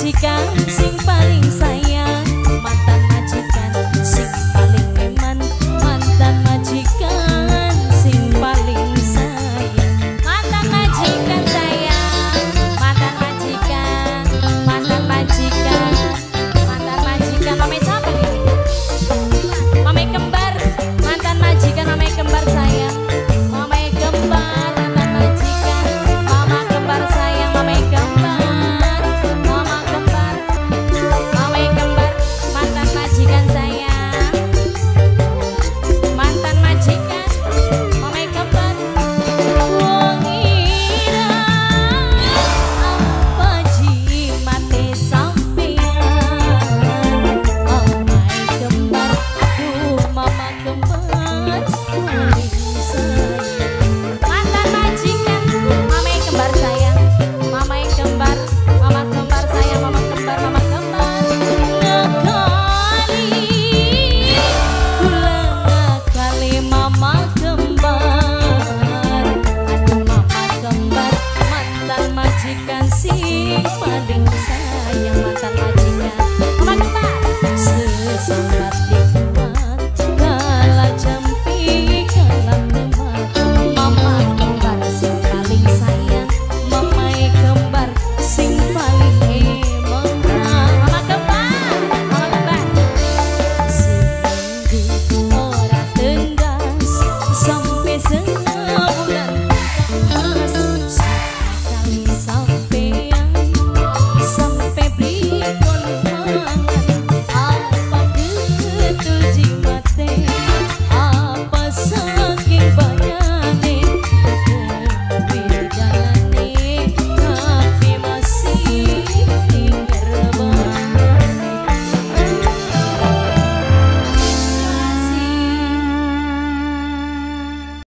majikan sing paling sayang